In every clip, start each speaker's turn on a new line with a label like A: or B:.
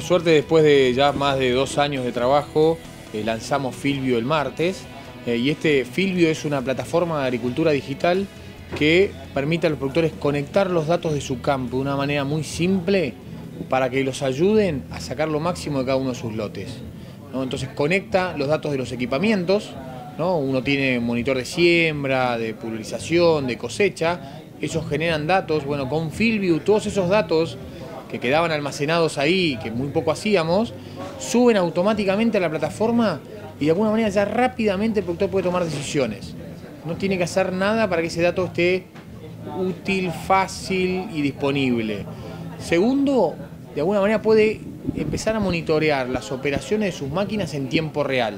A: suerte, después de ya más de dos años de trabajo, eh, lanzamos Filvio el martes. eh, y este Filvio es una plataforma de agricultura digital que permite a los productores conectar los datos de su campo de una manera muy simple para que los ayuden a sacar lo máximo de cada uno de sus lotes. Entonces conecta los datos de los equipamientos, ¿no? uno tiene monitor de siembra, de pulverización, de cosecha, esos generan datos, bueno, con Filview todos esos datos que quedaban almacenados ahí, que muy poco hacíamos, suben automáticamente a la plataforma y de alguna manera ya rápidamente el productor puede tomar decisiones. No tiene que hacer nada para que ese dato esté útil, fácil y disponible. Segundo, de alguna manera puede empezar a monitorear las operaciones de sus máquinas en tiempo real.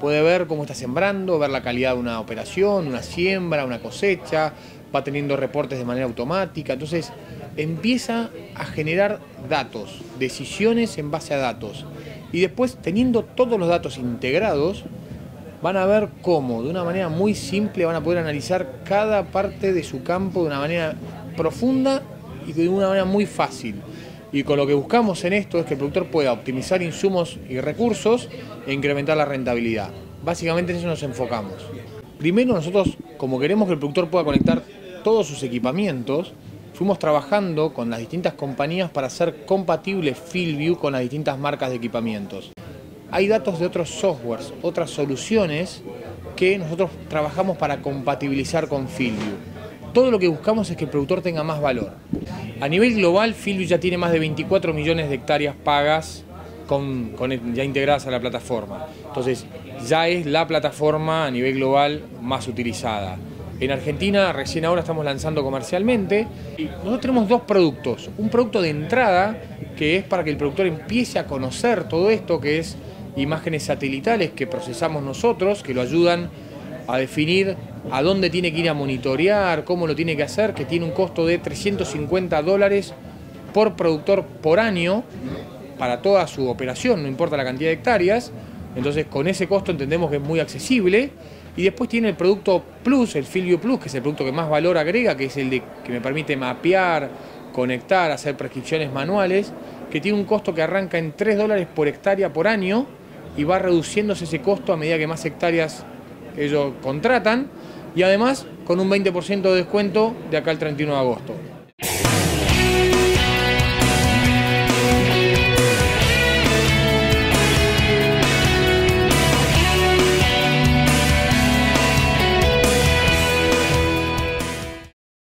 A: Puede ver cómo está sembrando, ver la calidad de una operación, una siembra, una cosecha, va teniendo reportes de manera automática. Entonces empieza a generar datos, decisiones en base a datos. Y después, teniendo todos los datos integrados, van a ver cómo, de una manera muy simple, van a poder analizar cada parte de su campo de una manera profunda y de una manera muy fácil. Y con lo que buscamos en esto es que el productor pueda optimizar insumos y recursos e incrementar la rentabilidad. Básicamente en eso nos enfocamos. Primero nosotros, como queremos que el productor pueda conectar todos sus equipamientos, fuimos trabajando con las distintas compañías para hacer compatible FieldView con las distintas marcas de equipamientos. Hay datos de otros softwares, otras soluciones que nosotros trabajamos para compatibilizar con FieldView. Todo lo que buscamos es que el productor tenga más valor. A nivel global, FieldView ya tiene más de 24 millones de hectáreas pagas con, con, ya integradas a la plataforma. Entonces, ya es la plataforma a nivel global más utilizada. En Argentina recién ahora estamos lanzando comercialmente. Nosotros tenemos dos productos. Un producto de entrada que es para que el productor empiece a conocer todo esto, que es imágenes satelitales que procesamos nosotros, que lo ayudan a definir a dónde tiene que ir a monitorear, cómo lo tiene que hacer, que tiene un costo de 350 dólares por productor por año para toda su operación, no importa la cantidad de hectáreas. Entonces con ese costo entendemos que es muy accesible. Y después tiene el producto Plus, el Filio Plus, que es el producto que más valor agrega, que es el de, que me permite mapear, conectar, hacer prescripciones manuales, que tiene un costo que arranca en 3 dólares por hectárea por año y va reduciéndose ese costo a medida que más hectáreas ellos contratan y además con un 20% de descuento de acá al 31 de agosto.